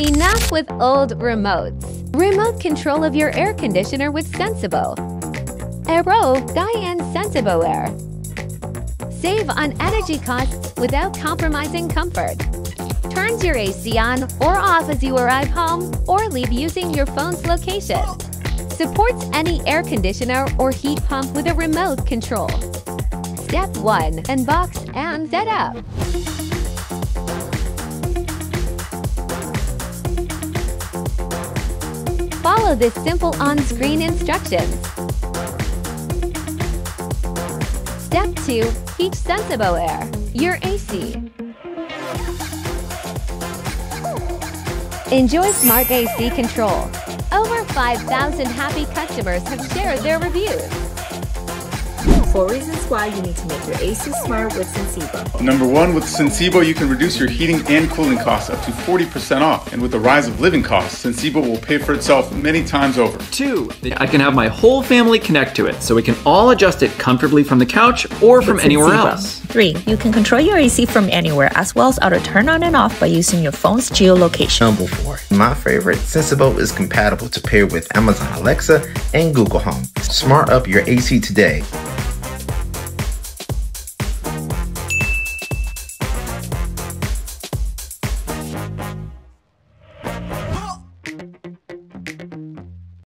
Enough with old remotes. Remote control of your air conditioner with Sensibo. Aero Guyane Sensibo Air. Save on energy costs without compromising comfort. Turns your AC on or off as you arrive home or leave using your phone's location. Supports any air conditioner or heat pump with a remote control. Step 1. Unbox and set up. Follow this simple on-screen instructions. Step 2. Heat Sensibo Air, your AC. Enjoy smart AC control. Over 5,000 happy customers have shared their reviews. Four reasons why you need to make your AC smart with Sensibo. Number one, with Sensibo, you can reduce your heating and cooling costs up to 40% off. And with the rise of living costs, Sensibo will pay for itself many times over. Two, I can have my whole family connect to it so we can all adjust it comfortably from the couch or from With anywhere Sensibo. else. Three, you can control your AC from anywhere as well as auto turn on and off by using your phone's geolocation. Number four, my favorite, Sensibo is compatible to pair with Amazon Alexa and Google Home. Smart up your AC today